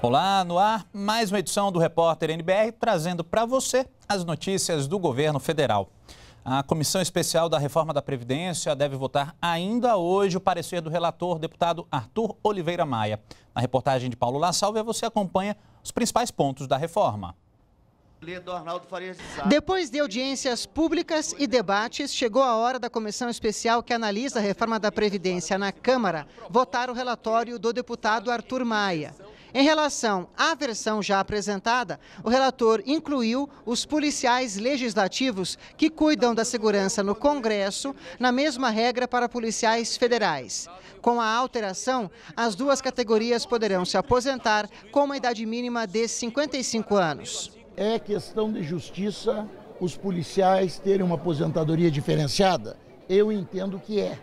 Olá, no ar, mais uma edição do Repórter NBR trazendo para você as notícias do governo federal. A Comissão Especial da Reforma da Previdência deve votar ainda hoje o parecer do relator, deputado Arthur Oliveira Maia. Na reportagem de Paulo La Salve, você acompanha os principais pontos da reforma. Depois de audiências públicas e debates, chegou a hora da comissão especial que analisa a reforma da Previdência na Câmara votar o relatório do deputado Arthur Maia. Em relação à versão já apresentada, o relator incluiu os policiais legislativos que cuidam da segurança no Congresso, na mesma regra para policiais federais. Com a alteração, as duas categorias poderão se aposentar com uma idade mínima de 55 anos. É questão de justiça os policiais terem uma aposentadoria diferenciada? Eu entendo que é.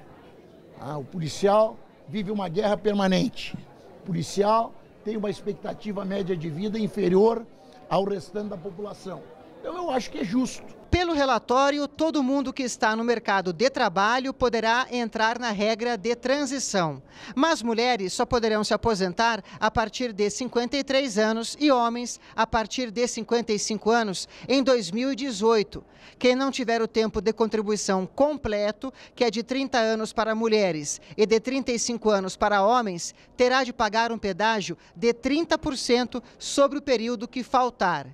Ah, o policial vive uma guerra permanente. O policial tem uma expectativa média de vida inferior ao restante da população. Então eu acho que é justo. Pelo relatório, todo mundo que está no mercado de trabalho poderá entrar na regra de transição. Mas mulheres só poderão se aposentar a partir de 53 anos e homens a partir de 55 anos em 2018. Quem não tiver o tempo de contribuição completo, que é de 30 anos para mulheres e de 35 anos para homens, terá de pagar um pedágio de 30% sobre o período que faltar.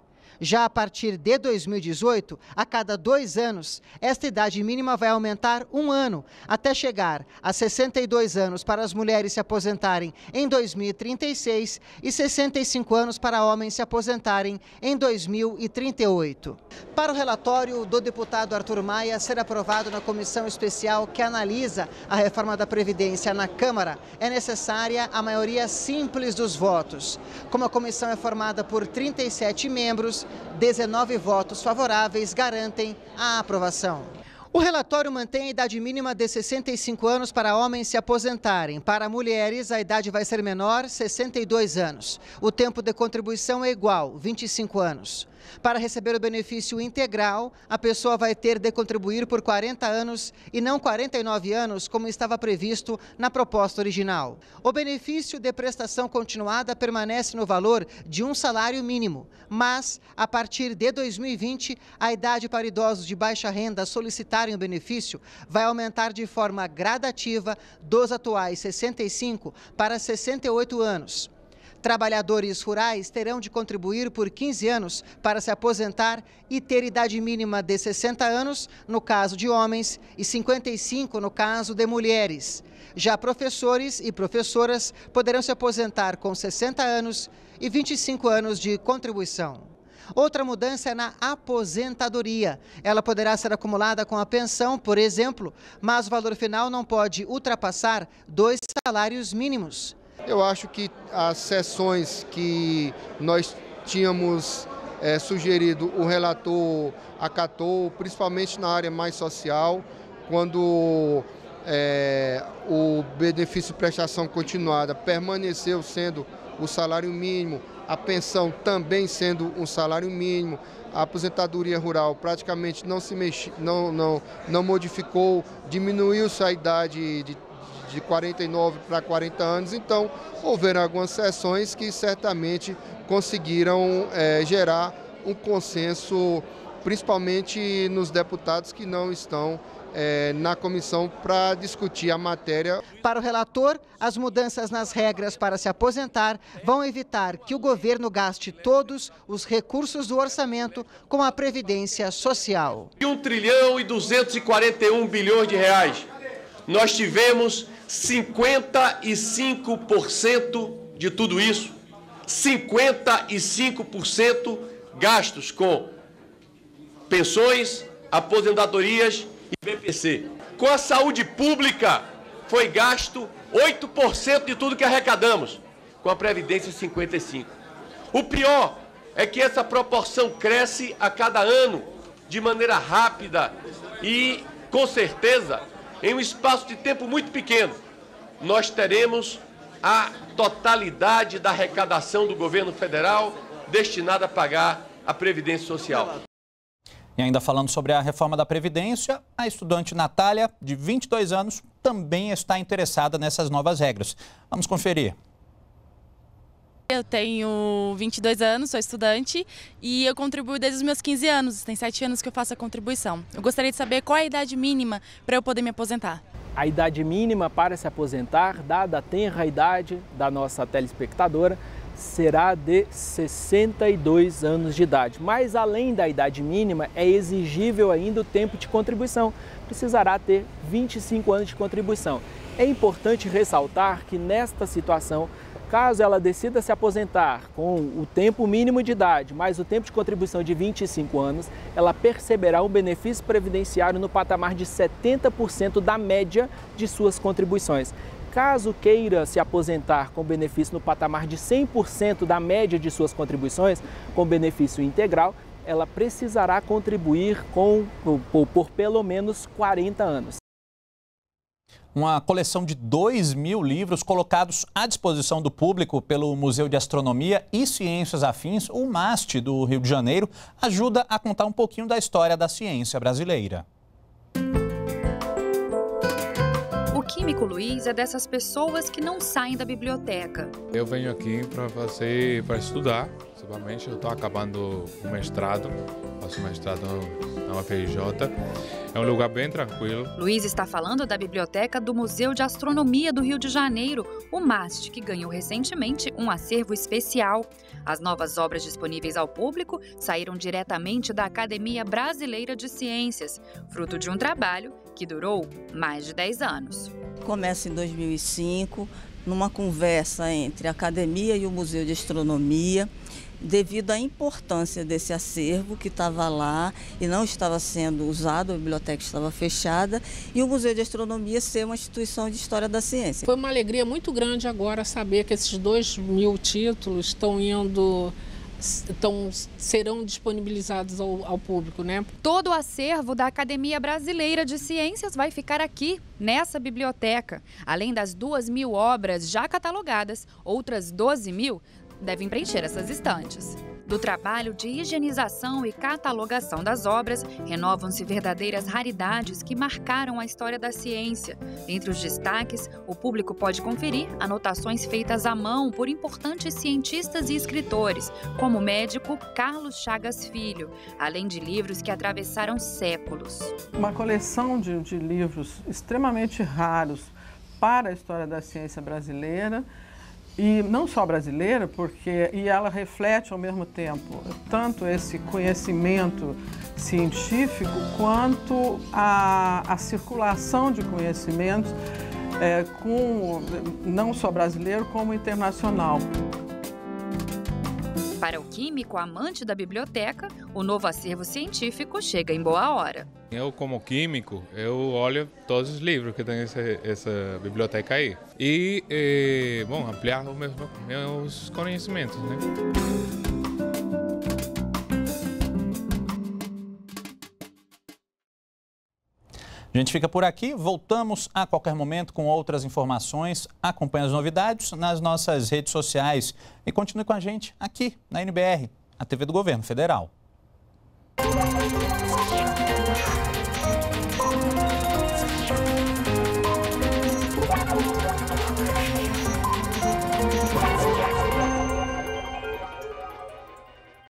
Já a partir de 2018, a cada dois anos, esta idade mínima vai aumentar um ano, até chegar a 62 anos para as mulheres se aposentarem em 2036 e 65 anos para homens se aposentarem em 2038. Para o relatório do deputado Arthur Maia ser aprovado na comissão especial que analisa a reforma da Previdência na Câmara, é necessária a maioria simples dos votos. Como a comissão é formada por 37 membros, 19 votos favoráveis garantem a aprovação. O relatório mantém a idade mínima de 65 anos para homens se aposentarem. Para mulheres, a idade vai ser menor, 62 anos. O tempo de contribuição é igual, 25 anos. Para receber o benefício integral, a pessoa vai ter de contribuir por 40 anos e não 49 anos, como estava previsto na proposta original. O benefício de prestação continuada permanece no valor de um salário mínimo, mas, a partir de 2020, a idade para idosos de baixa renda solicitarem o benefício vai aumentar de forma gradativa dos atuais 65 para 68 anos. Trabalhadores rurais terão de contribuir por 15 anos para se aposentar e ter idade mínima de 60 anos, no caso de homens, e 55 no caso de mulheres. Já professores e professoras poderão se aposentar com 60 anos e 25 anos de contribuição. Outra mudança é na aposentadoria. Ela poderá ser acumulada com a pensão, por exemplo, mas o valor final não pode ultrapassar dois salários mínimos. Eu acho que as sessões que nós tínhamos é, sugerido, o relator acatou, principalmente na área mais social, quando é, o benefício prestação continuada permaneceu sendo o salário mínimo, a pensão também sendo um salário mínimo, a aposentadoria rural praticamente não se mexe, não, não, não modificou, diminuiu-se a idade de de 49 para 40 anos, então houveram algumas sessões que certamente conseguiram é, gerar um consenso, principalmente nos deputados que não estão é, na comissão para discutir a matéria. Para o relator, as mudanças nas regras para se aposentar vão evitar que o governo gaste todos os recursos do orçamento com a Previdência Social. 1 trilhão e 241 bilhões de reais. Nós tivemos 55% de tudo isso, 55% gastos com pensões, aposentadorias e BPC. Com a saúde pública, foi gasto 8% de tudo que arrecadamos, com a Previdência 55%. O pior é que essa proporção cresce a cada ano de maneira rápida e, com certeza, em um espaço de tempo muito pequeno, nós teremos a totalidade da arrecadação do governo federal destinada a pagar a Previdência Social. E ainda falando sobre a reforma da Previdência, a estudante Natália, de 22 anos, também está interessada nessas novas regras. Vamos conferir. Eu tenho 22 anos, sou estudante e eu contribuo desde os meus 15 anos. Tem 7 anos que eu faço a contribuição. Eu gostaria de saber qual é a idade mínima para eu poder me aposentar. A idade mínima para se aposentar, dada a tenra idade da nossa telespectadora, será de 62 anos de idade. Mas além da idade mínima, é exigível ainda o tempo de contribuição. Precisará ter 25 anos de contribuição. É importante ressaltar que nesta situação Caso ela decida se aposentar com o tempo mínimo de idade mais o tempo de contribuição de 25 anos, ela perceberá um benefício previdenciário no patamar de 70% da média de suas contribuições. Caso queira se aposentar com benefício no patamar de 100% da média de suas contribuições, com benefício integral, ela precisará contribuir com, por, por pelo menos 40 anos uma coleção de 2 mil livros colocados à disposição do público pelo Museu de Astronomia e Ciências Afins, o MAST do Rio de Janeiro, ajuda a contar um pouquinho da história da ciência brasileira. Químico Luiz é dessas pessoas que não saem da biblioteca. Eu venho aqui para fazer, para estudar, principalmente eu estou acabando o mestrado, faço mestrado na UFRJ. É um lugar bem tranquilo. Luiz está falando da biblioteca do Museu de Astronomia do Rio de Janeiro, o MAST, que ganhou recentemente um acervo especial. As novas obras disponíveis ao público saíram diretamente da Academia Brasileira de Ciências, fruto de um trabalho que durou mais de 10 anos. Começa em 2005, numa conversa entre a Academia e o Museu de Astronomia devido à importância desse acervo que estava lá e não estava sendo usado, a biblioteca estava fechada, e o Museu de Astronomia ser uma instituição de história da ciência. Foi uma alegria muito grande agora saber que esses dois mil títulos estão indo estão, serão disponibilizados ao, ao, público, né? Todo o acervo da Academia Brasileira de Ciências vai ficar aqui, nessa biblioteca. Além das duas mil obras já catalogadas, outras 12 mil devem preencher essas estantes. Do trabalho de higienização e catalogação das obras, renovam-se verdadeiras raridades que marcaram a história da ciência. Entre os destaques, o público pode conferir anotações feitas à mão por importantes cientistas e escritores, como o médico Carlos Chagas Filho, além de livros que atravessaram séculos. Uma coleção de, de livros extremamente raros para a história da ciência brasileira e não só brasileira, porque e ela reflete ao mesmo tempo tanto esse conhecimento científico quanto a, a circulação de conhecimentos é, com não só brasileiro como internacional. Para o químico amante da biblioteca, o novo acervo científico chega em boa hora. Eu, como químico, eu olho todos os livros que tem essa, essa biblioteca aí. E, e bom, ampliar os meus, meus conhecimentos, né? A gente fica por aqui, voltamos a qualquer momento com outras informações. Acompanhe as novidades nas nossas redes sociais e continue com a gente aqui na NBR, a TV do Governo Federal.